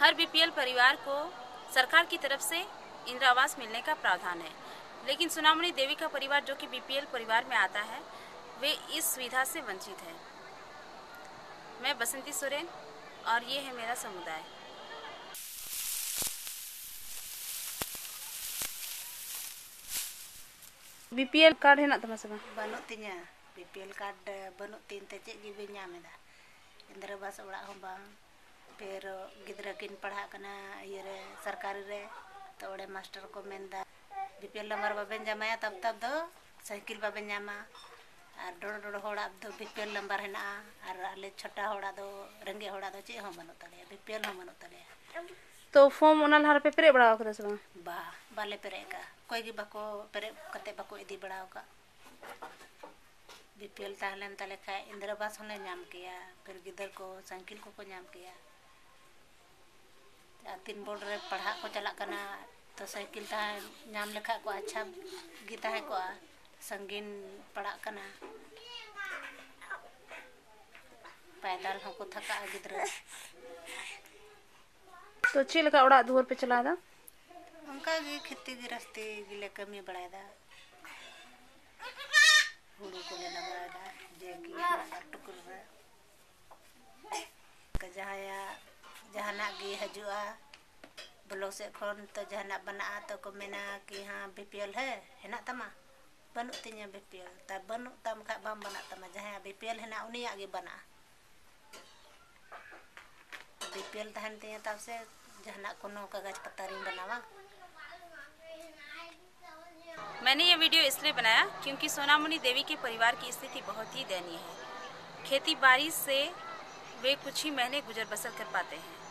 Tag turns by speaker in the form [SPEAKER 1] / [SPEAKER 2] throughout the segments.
[SPEAKER 1] हर BPL परिवार को सरकार की तरफ़ से इंदिरा आवास मिलने का प्रावधान है। लेकिन सुनामणि देवी का परिवार जो कि बीपीएल परिवार में आता है वे इस सुविधा से वंचित है। मैं बसंती सोरेन और ये है मेरा समुदाय।
[SPEAKER 2] बीपीएल कार्ड है ना
[SPEAKER 3] तुम्हारे सब बनो तीन बीपीएल कार्ड बनू तीन ते चेक गे इंदिरा आवास ओड़ा फिर गिद्रकिन पढ़ाकना ये रे सरकारी रे तो ओडे मास्टर को मेंदा बीपीएल नंबर बाबेन जमाया तब तब दो साइकिल बाबेन जमा आर डोड़ डोड़ होड़ा दो बीपीएल नंबर है ना आर अले छोटा होड़ा दो रंगे होड़ा दो ची हम तले बीपीएल हम तले
[SPEAKER 2] तो फॉर्म उनाल हर पे परे बड़ा होकर सब बा?
[SPEAKER 3] बाले परे का कोई की बको परे कते बको इदी बड़ा होगा बीपीएल ताले तले का इंद्रबास होने नाम किया फिर गिदर को साइकिल को को नाम किया। तीन बोर्ड रे पढ़ा को चला करना तो साइकिल था नाम लिखा को अच्छा गीता है को संगीन पढ़ा करना पैदल हमको थका गिद्र
[SPEAKER 2] तो अच्छी लगा उड़ा दूर पे चला था
[SPEAKER 3] उनका ये खेती की रास्ते गिले कमी बढ़ाया था हुड़ू को लेना बढ़ाया था जैकी टुकड़ा जहाँ या जहाँ ना गी हजुआ ब्लॉक से खन तो जहाना बना तो को मेना कि हाँ बीपीएल है हेना तमा बनु तिnya बीपीएल ता बनु तम खा बम बना तमा जहाँ बीपीएल हेना उनिया गे बना बीपीएल तहन तिnya तब से जहाना कोनो कागज़ पत्तर बनावा
[SPEAKER 1] मैंने ये वीडियो इसलिए बनाया क्योंकि सोनामुनि देवी के परिवार की स्थिति बहुत ही दयनीय है खेती बाड़ी से वे कुछ ही महीने गुजर बसर कर पाते हैं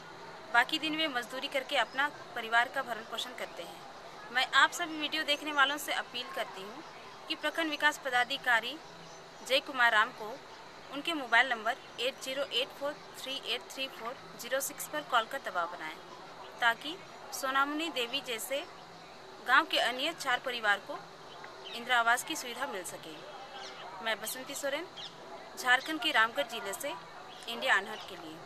[SPEAKER 1] बाकी दिन वे मजदूरी करके अपना परिवार का भरण पोषण करते हैं। मैं आप सभी वीडियो देखने वालों से अपील करती हूँ कि प्रखंड विकास पदाधिकारी जय कुमार राम को उनके mobile number eight zero eight four three eight three four zero six पर कॉल कर दबाव बनाएँ, ताकि सोनामुनि देवी जैसे गाँव के अन्य चार परिवार को इंदिरा आवास की सुविधा मिल सके। मैं बसंती सोरेन, झारखंड के रामगढ़ ज़िले से, इंडिया अनहट के लिए।